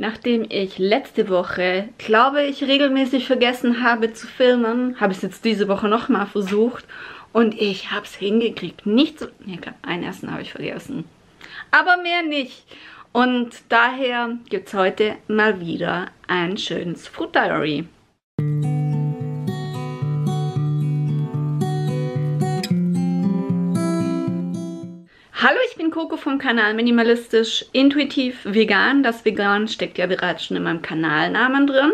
Nachdem ich letzte Woche, glaube ich, regelmäßig vergessen habe zu filmen, habe ich es jetzt diese Woche nochmal versucht und ich habe es hingekriegt. Nicht so, ne, klar, ein Essen habe ich vergessen, aber mehr nicht. Und daher gibt es heute mal wieder ein schönes Food Diary. Hallo, ich bin Coco vom Kanal Minimalistisch Intuitiv Vegan. Das Vegan steckt ja bereits schon in meinem Kanalnamen drin.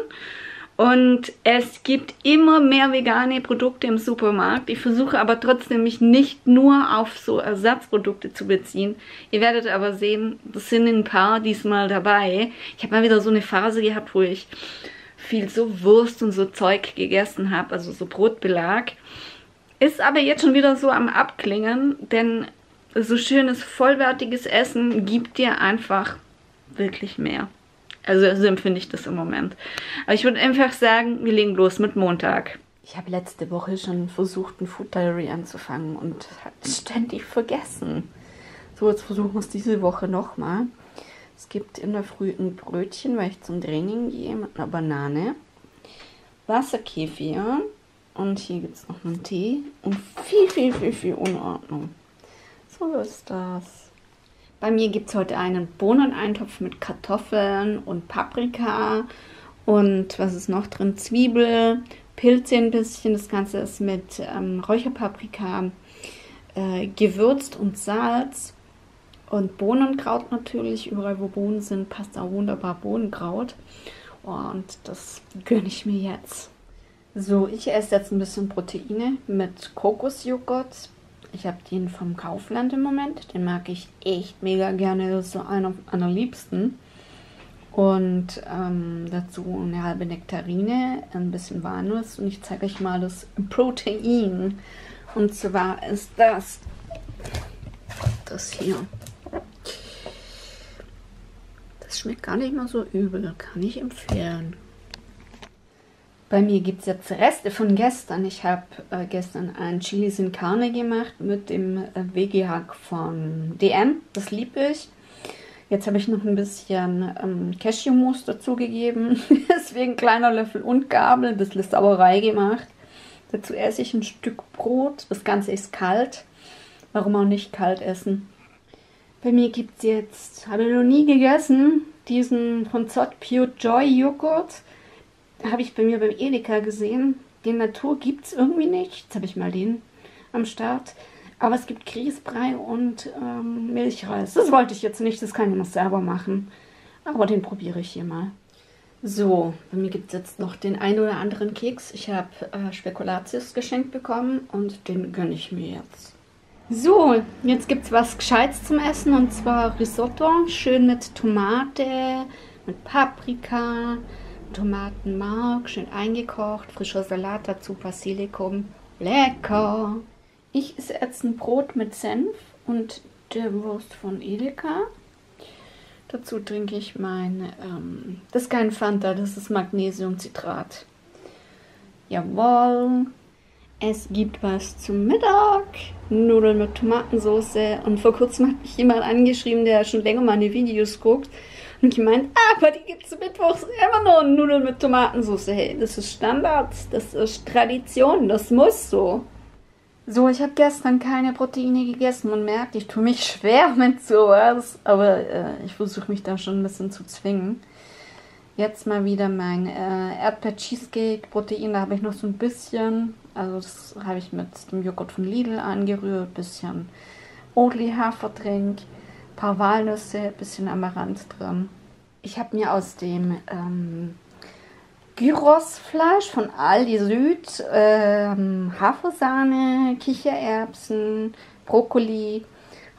Und es gibt immer mehr vegane Produkte im Supermarkt. Ich versuche aber trotzdem mich nicht nur auf so Ersatzprodukte zu beziehen. Ihr werdet aber sehen, das sind ein paar diesmal dabei. Ich habe mal wieder so eine Phase gehabt, wo ich viel so Wurst und so Zeug gegessen habe, also so Brotbelag. Ist aber jetzt schon wieder so am Abklingen, denn so schönes, vollwertiges Essen gibt dir einfach wirklich mehr. Also so empfinde ich das im Moment. Aber ich würde einfach sagen, wir legen los mit Montag. Ich habe letzte Woche schon versucht, ein Food Diary anzufangen und ständig vergessen. So, jetzt versuchen wir es diese Woche nochmal. Es gibt in der Früh ein Brötchen, weil ich zum Training gehe, mit einer Banane, Wasserkefir und hier gibt es noch einen Tee und viel, viel, viel, viel Unordnung. So ist das. Bei mir gibt es heute einen Bohneneintopf mit Kartoffeln und Paprika und was ist noch drin? Zwiebel, Pilze ein bisschen. Das Ganze ist mit ähm, Räucherpaprika äh, gewürzt und Salz und Bohnenkraut natürlich. Überall, wo Bohnen sind, passt auch wunderbar Bohnenkraut. Und das gönne ich mir jetzt. So, ich esse jetzt ein bisschen Proteine mit Kokosjoghurt, ich habe den vom Kaufland im Moment. Den mag ich echt mega gerne. Das ist so einer meiner liebsten. Und ähm, dazu eine halbe Nektarine, ein bisschen Walnuss. Und ich zeige euch mal das Protein. Und zwar ist das das hier. Das schmeckt gar nicht mal so übel. Kann ich empfehlen. Bei mir gibt es jetzt Reste von gestern. Ich habe äh, gestern ein Chili sin Carne gemacht mit dem äh, Veggie-Hack von DM. Das liebe ich. Jetzt habe ich noch ein bisschen ähm, Cashewmus dazugegeben. Deswegen kleiner Löffel und Gabel, ein bisschen Sauerei gemacht. Dazu esse ich ein Stück Brot. Das Ganze ist kalt. Warum auch nicht kalt essen? Bei mir gibt es jetzt, habe ich noch nie gegessen, diesen von Zott Pure Joy Joghurt habe ich bei mir beim Edeka gesehen. Den Natur gibt es irgendwie nicht. Jetzt habe ich mal den am Start. Aber es gibt Grießbrei und ähm, Milchreis. Das wollte ich jetzt nicht, das kann ich noch selber machen. Aber den probiere ich hier mal. So, bei mir gibt es jetzt noch den ein oder anderen Keks. Ich habe äh, Spekulatius geschenkt bekommen und den gönne ich mir jetzt. So, jetzt gibt es was Gescheites zum Essen und zwar Risotto. Schön mit Tomate, mit Paprika, Tomatenmark, schön eingekocht, frischer Salat dazu, Basilikum. Lecker! Ich esse jetzt ein Brot mit Senf und der Wurst von Edeka. Dazu trinke ich mein, ähm, das ist kein Fanta, das ist Magnesiumcitrat. Jawohl. Es gibt was zum Mittag. Nudeln mit Tomatensauce. Und vor kurzem hat mich jemand angeschrieben, der schon länger meine Videos guckt und gemeint, aber die gibt es mittwochs immer noch Nudeln mit Tomatensauce. Hey, das ist Standard, das ist Tradition, das muss so. So, ich habe gestern keine Proteine gegessen. Man merkt, ich tue mich schwer mit sowas, aber äh, ich versuche mich da schon ein bisschen zu zwingen. Jetzt mal wieder mein äh, Erdbeer-Cheesecake-Protein. Da habe ich noch so ein bisschen, also das habe ich mit dem Joghurt von Lidl angerührt. Bisschen Oatly-Hafertrink paar Walnüsse, bisschen Amaranth drin. Ich habe mir aus dem ähm, Gyrosfleisch von Aldi Süd ähm, Hafersahne, Kichererbsen, Brokkoli,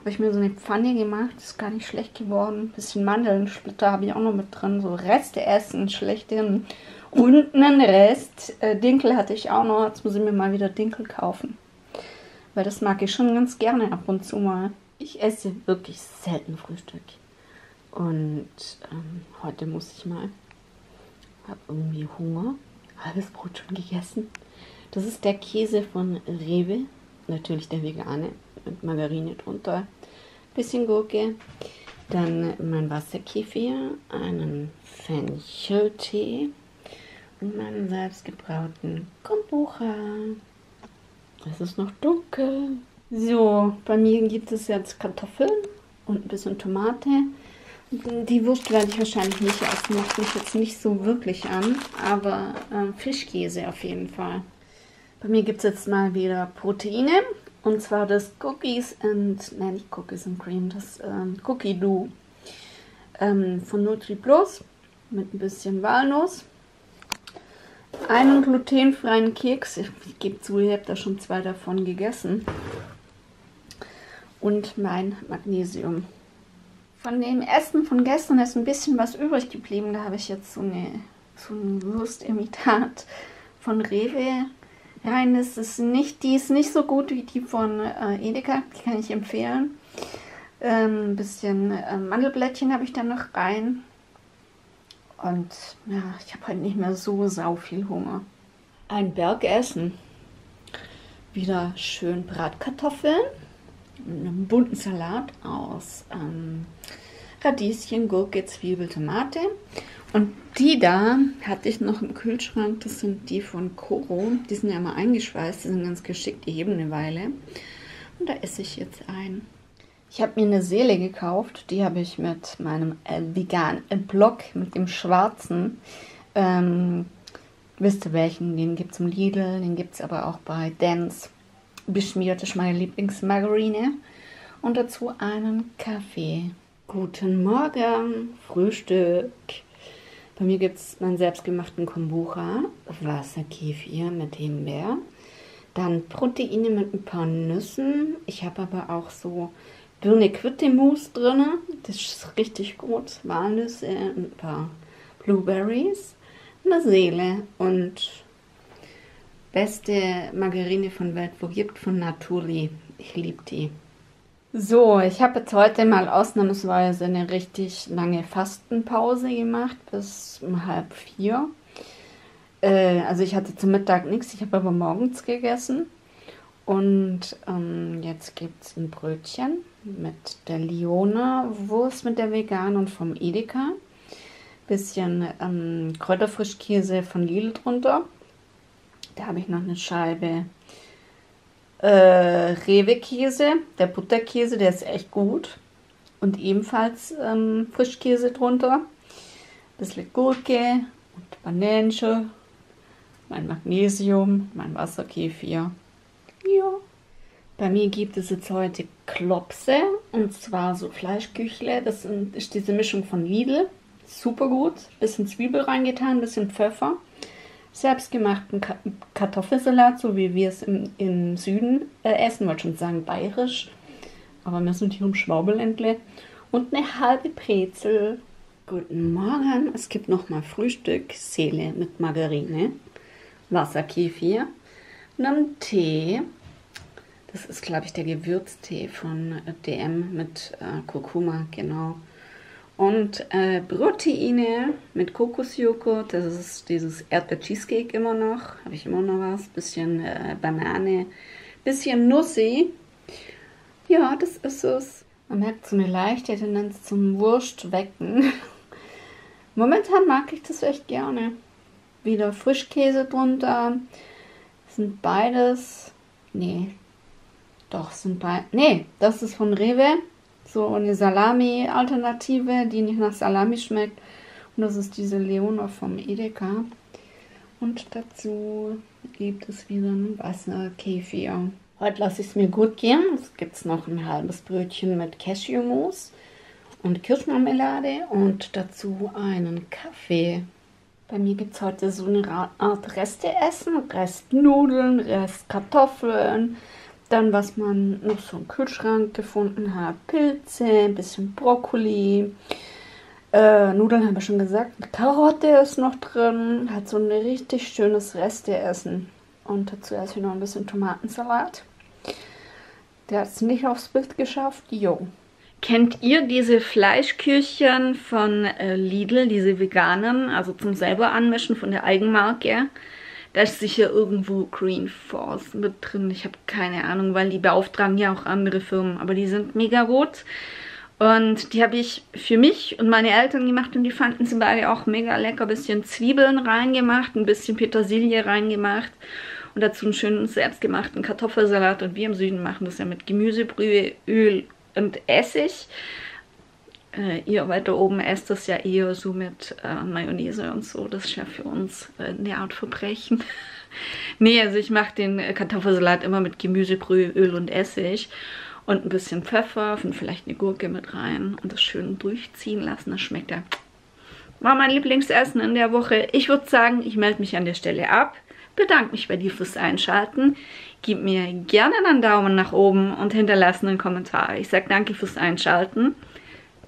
habe ich mir so eine Pfanne gemacht, ist gar nicht schlecht geworden. Bisschen Mandelsplitter habe ich auch noch mit drin, so Reste essen, schlechten. Und einen Rest äh, Dinkel hatte ich auch noch, jetzt muss ich mir mal wieder Dinkel kaufen. Weil das mag ich schon ganz gerne ab und zu mal. Ich esse wirklich selten Frühstück. Und ähm, heute muss ich mal. Habe irgendwie Hunger. Halbes Brot schon gegessen. Das ist der Käse von Rewe. Natürlich der vegane. Mit Margarine drunter. Bisschen Gurke. Dann mein Wasserkefir, einen Fencheltee und meinen selbstgebrauten Kombucha. Es ist noch dunkel. So, bei mir gibt es jetzt Kartoffeln und ein bisschen Tomate. Die Wurst werde ich wahrscheinlich nicht essen, macht mich jetzt nicht so wirklich an, aber äh, Fischkäse auf jeden Fall. Bei mir gibt es jetzt mal wieder Proteine und zwar das Cookies and, nein nicht Cookies and Cream, das ähm, Cookie Dough ähm, von Nutri Plus mit ein bisschen Walnuss. Einen glutenfreien Keks, ich gebe zu, ihr habt da schon zwei davon gegessen. Und mein Magnesium. Von dem Essen von gestern ist ein bisschen was übrig geblieben. Da habe ich jetzt so, eine, so ein Wurstimitat von Rewe rein. Das ist nicht, die ist nicht so gut wie die von äh, Edeka. Die kann ich empfehlen. Ähm, ein bisschen äh, Mandelblättchen habe ich dann noch rein. Und ja, ich habe halt nicht mehr so sau viel Hunger. Ein Berg Essen. Wieder schön Bratkartoffeln. Einen bunten Salat aus ähm, Radieschen, Gurke, Zwiebel, Tomate. Und die da hatte ich noch im Kühlschrank. Das sind die von Koro. Die sind ja immer eingeschweißt. Die sind ganz geschickt. Die heben eine Weile. Und da esse ich jetzt ein. Ich habe mir eine Seele gekauft, die habe ich mit meinem äh, veganen Block, mit dem schwarzen. Ähm, wisst ihr welchen? Den gibt es im Lidl, den gibt es aber auch bei Dance. Beschmiert ist meine Lieblingsmargarine. Und dazu einen Kaffee. Guten Morgen, Frühstück. Bei mir gibt es meinen selbstgemachten Kombucha, Wasserkefir mit Himbeer. Dann Proteine mit ein paar Nüssen. Ich habe aber auch so Birne Quitte-Mousse drin. Das ist richtig gut. Walnüsse, ein paar Blueberries, eine Seele und beste Margarine von Welt, wo gibt von Naturi. Ich liebe die. So, ich habe jetzt heute mal ausnahmsweise eine richtig lange Fastenpause gemacht, bis um halb vier. Äh, also ich hatte zum Mittag nichts, ich habe aber morgens gegessen. Und ähm, jetzt gibt es ein Brötchen mit der Liona Wurst mit der vegan und vom Edeka. Bisschen ähm, Kräuterfrischkäse von Lidl drunter. Da habe ich noch eine Scheibe äh, Rewe-Käse, der Butterkäse, der ist echt gut. Und ebenfalls ähm, Frischkäse drunter. Bisschen Gurke und Bananenche, mein Magnesium, mein Wasserkefir. Ja. Bei mir gibt es jetzt heute Klopse und zwar so Fleischküchle. Das ist diese Mischung von Lidl. Super gut. Bisschen Zwiebel reingetan, bisschen Pfeffer. Selbstgemachten Kartoffelsalat, so wie wir es im, im Süden äh, essen. Wollte schon sagen bayerisch. Aber wir sind hier im Schwaubeländle. Und eine halbe Brezel. Guten Morgen. Es gibt nochmal Frühstück. Seele mit Margarine. Wasserkefir. Und einen Tee das ist, glaube ich, der Gewürztee von DM mit äh, Kurkuma, genau. Und äh, Proteine mit Kokosjoghurt, das ist dieses Erdbeer-Cheesecake immer noch. Habe ich immer noch was. Bisschen äh, Banane, bisschen Nussi. Ja, das ist es. Man merkt so eine leichte Tendenz zum Wurstwecken. Momentan mag ich das echt gerne. Wieder Frischkäse drunter. Sind beides. Nee, doch, sind bei. Nee, das ist von Rewe. So eine Salami-Alternative, die nicht nach Salami schmeckt. Und das ist diese Leona vom Edeka. Und dazu gibt es wieder ein Wasserkefir. Heute lasse ich es mir gut gehen. Es gibt noch ein halbes Brötchen mit Cashewmus und Kirschmarmelade und dazu einen Kaffee. Bei mir gibt es heute so eine Art Reste-Essen, Restnudeln, Restkartoffeln, dann, was man noch so im Kühlschrank gefunden hat, Pilze, ein bisschen Brokkoli, äh, Nudeln habe ich schon gesagt, Karotte ist noch drin, hat so ein richtig schönes Resteessen. Und dazu esse ich noch ein bisschen Tomatensalat. Der hat es nicht aufs Bild geschafft. Jo. Kennt ihr diese Fleischküchen von äh, Lidl, diese veganen, also zum selber anmischen von der Eigenmarke? Da ist sicher irgendwo Green Force mit drin. Ich habe keine Ahnung, weil die beauftragen ja auch andere Firmen. Aber die sind mega gut. Und die habe ich für mich und meine Eltern gemacht und die fanden sie beide auch mega lecker. Ein bisschen Zwiebeln reingemacht, ein bisschen Petersilie reingemacht und dazu einen schönen selbstgemachten Kartoffelsalat. Und wir im Süden machen das ja mit Gemüsebrühe, Öl und Essig. Äh, ihr weiter oben esst das ja eher so mit äh, Mayonnaise und so. Das ist ja für uns äh, eine Art Verbrechen. nee, also ich mache den Kartoffelsalat immer mit Gemüsebrühe, Öl und Essig und ein bisschen Pfeffer und vielleicht eine Gurke mit rein und das schön durchziehen lassen. Das schmeckt ja. War mein Lieblingsessen in der Woche. Ich würde sagen, ich melde mich an der Stelle ab. Bedanke mich bei dir fürs Einschalten. Gib mir gerne einen Daumen nach oben und hinterlasse einen Kommentar. Ich sage danke fürs Einschalten.